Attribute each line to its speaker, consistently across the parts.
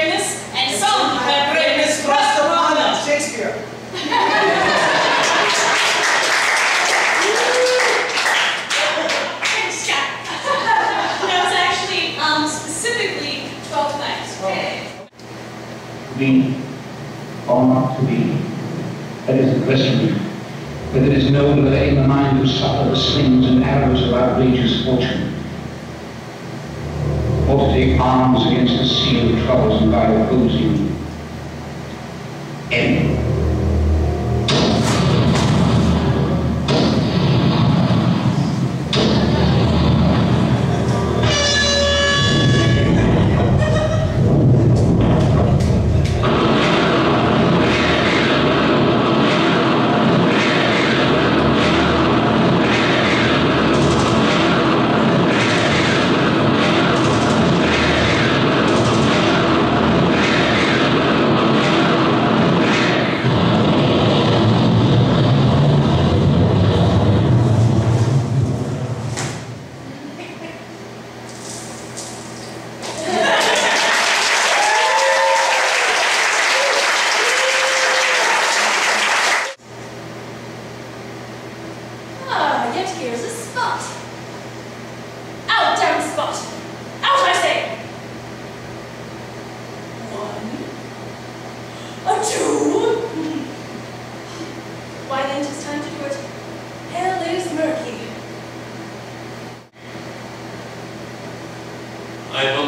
Speaker 1: greatness, and some have greatness thrust upon us.
Speaker 2: Shakespeare.
Speaker 1: Um, specifically 12 nights. Oh. Okay.
Speaker 3: Be or not to be. That is the question. But there is no delay in the mind who suffers slings and arrows of outrageous fortune. Take arms against the sea of troubles and by opposing end.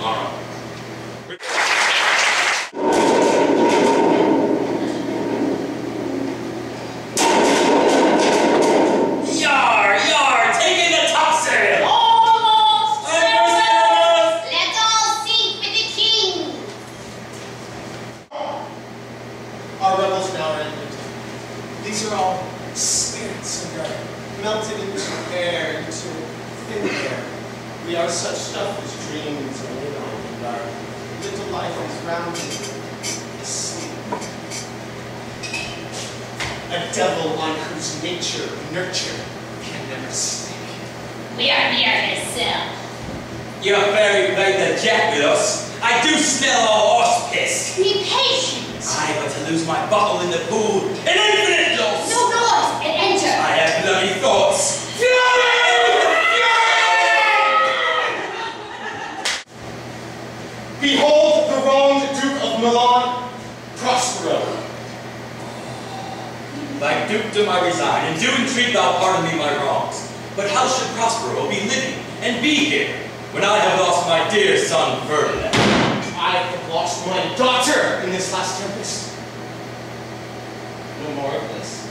Speaker 4: winter.
Speaker 2: These are all spirits of are melted into air, into thin air. We are such stuff as dreams are made on, and our little life is rounded asleep. A devil on whose nature nurture can never sleep.
Speaker 5: We are here to
Speaker 6: Your fairy played the jack with us. I do smell all horse piss.
Speaker 5: Be patient.
Speaker 6: I but to lose my bottle in the pool. An infinite loss! No
Speaker 5: noise and enter. I
Speaker 6: have bloody thoughts.
Speaker 2: Fury! Behold the wronged Duke of Milan, Prospero.
Speaker 6: Thy dukedom I resign, and do entreat thou pardon me my wrongs. But how should Prospero be living and be here when I have lost my dear son Ferdinand?
Speaker 2: I have lost my daughter in this last tempest. No more of this.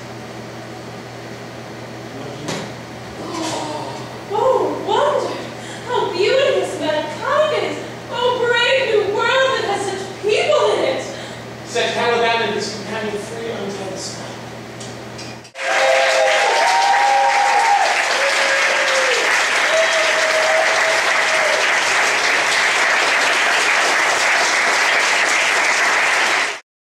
Speaker 2: and his companion free until the.